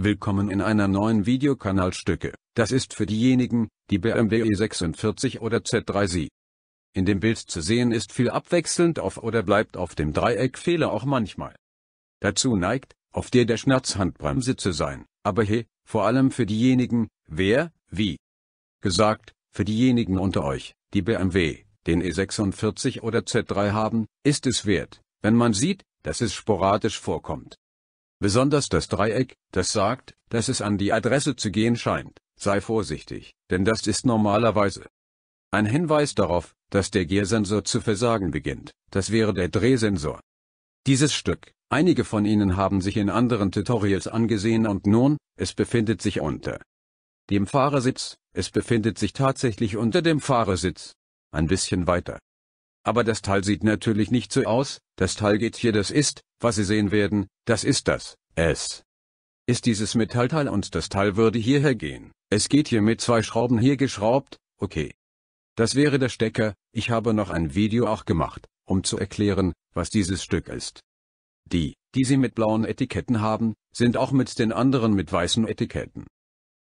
Willkommen in einer neuen Videokanalstücke. Das ist für diejenigen, die BMW E46 oder Z3 In dem Bild zu sehen ist viel abwechselnd auf oder bleibt auf dem Dreieckfehler auch manchmal. Dazu neigt, auf der der Schnatzhandbremse zu sein, aber he, vor allem für diejenigen, wer, wie. Gesagt, für diejenigen unter euch, die BMW, den E46 oder Z3 haben, ist es wert, wenn man sieht, dass es sporadisch vorkommt. Besonders das Dreieck, das sagt, dass es an die Adresse zu gehen scheint, sei vorsichtig, denn das ist normalerweise ein Hinweis darauf, dass der Giersensor zu versagen beginnt, das wäre der Drehsensor. Dieses Stück, einige von Ihnen haben sich in anderen Tutorials angesehen und nun, es befindet sich unter dem Fahrersitz, es befindet sich tatsächlich unter dem Fahrersitz, ein bisschen weiter. Aber das Teil sieht natürlich nicht so aus, das Teil geht hier das ist, was Sie sehen werden, das ist das, es. Ist dieses Metallteil und das Teil würde hierher gehen. Es geht hier mit zwei Schrauben hier geschraubt, okay. Das wäre der Stecker, ich habe noch ein Video auch gemacht, um zu erklären, was dieses Stück ist. Die, die Sie mit blauen Etiketten haben, sind auch mit den anderen mit weißen Etiketten.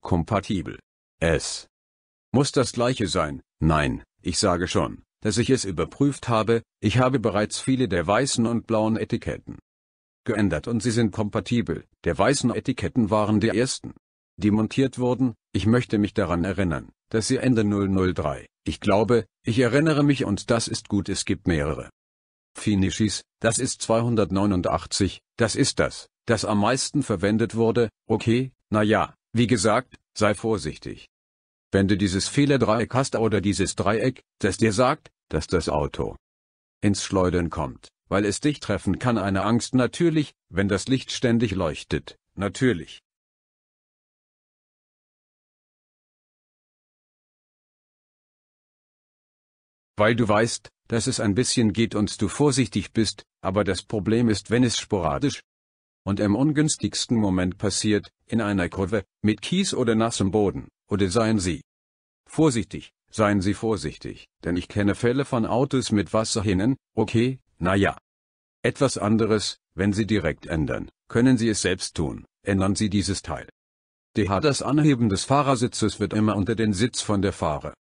Kompatibel. Es. Muss das gleiche sein? Nein, ich sage schon, dass ich es überprüft habe, ich habe bereits viele der weißen und blauen Etiketten geändert und sie sind kompatibel. Der weißen Etiketten waren die ersten, die montiert wurden. Ich möchte mich daran erinnern, dass sie Ende 003. Ich glaube, ich erinnere mich und das ist gut. Es gibt mehrere. Finishes, das ist 289, das ist das, das am meisten verwendet wurde. Okay, na ja, wie gesagt, sei vorsichtig. Wenn du dieses Fehlerdreieck hast oder dieses Dreieck, das dir sagt, dass das Auto ins Schleudern kommt, weil es dich treffen kann eine Angst. Natürlich, wenn das Licht ständig leuchtet, natürlich. Weil du weißt, dass es ein bisschen geht und du vorsichtig bist, aber das Problem ist wenn es sporadisch und im ungünstigsten Moment passiert, in einer Kurve, mit Kies oder nassem Boden, oder seien Sie vorsichtig, seien Sie vorsichtig, denn ich kenne Fälle von Autos mit Wasser hinnen, okay, na ja. Etwas anderes, wenn Sie direkt ändern, können Sie es selbst tun, ändern Sie dieses Teil. DH Das Anheben des Fahrersitzes wird immer unter den Sitz von der Fahrer.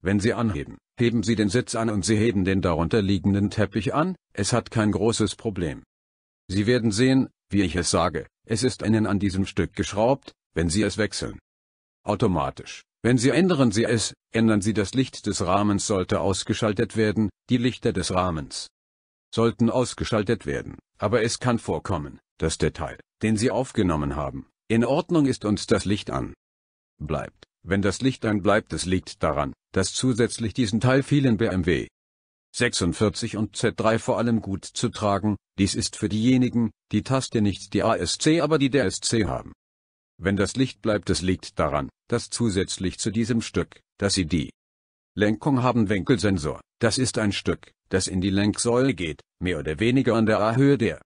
Wenn Sie anheben, heben Sie den Sitz an und Sie heben den darunter liegenden Teppich an, es hat kein großes Problem. Sie werden sehen, wie ich es sage, es ist innen an diesem Stück geschraubt, wenn Sie es wechseln. Automatisch. Wenn Sie ändern Sie es, ändern Sie das Licht des Rahmens sollte ausgeschaltet werden, die Lichter des Rahmens sollten ausgeschaltet werden, aber es kann vorkommen, dass der Teil, den Sie aufgenommen haben, in Ordnung ist und das Licht an bleibt. Wenn das Licht an bleibt, es liegt daran, dass zusätzlich diesen Teil vielen BMW 46 und Z3 vor allem gut zu tragen, dies ist für diejenigen, die Taste nicht die ASC aber die der SC haben. Wenn das Licht bleibt es liegt daran, dass zusätzlich zu diesem Stück, dass Sie die Lenkung haben Winkelsensor, das ist ein Stück, das in die Lenksäule geht, mehr oder weniger an der A-Höhe der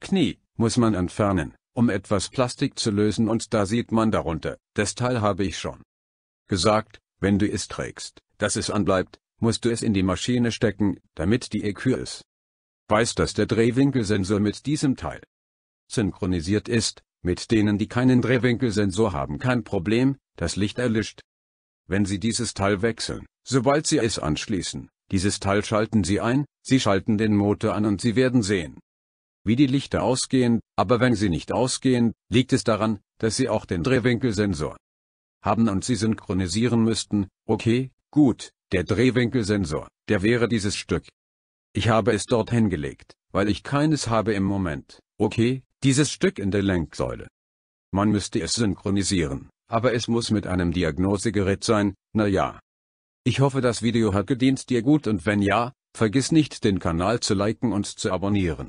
Knie, muss man entfernen, um etwas Plastik zu lösen und da sieht man darunter, das Teil habe ich schon gesagt, wenn du es trägst, dass es anbleibt, musst du es in die Maschine stecken, damit die EQ ist. Weiß, dass der Drehwinkelsensor mit diesem Teil synchronisiert ist, mit denen die keinen Drehwinkelsensor haben kein Problem, das Licht erlischt. Wenn Sie dieses Teil wechseln, sobald Sie es anschließen, dieses Teil schalten Sie ein, Sie schalten den Motor an und Sie werden sehen, wie die Lichter ausgehen, aber wenn sie nicht ausgehen, liegt es daran, dass Sie auch den Drehwinkelsensor haben und Sie synchronisieren müssten, okay, gut, der Drehwinkelsensor, der wäre dieses Stück. Ich habe es dort hingelegt, weil ich keines habe im Moment. Okay, dieses Stück in der Lenksäule. Man müsste es synchronisieren, aber es muss mit einem Diagnosegerät sein, na ja. Ich hoffe das Video hat gedient dir gut und wenn ja, vergiss nicht den Kanal zu liken und zu abonnieren.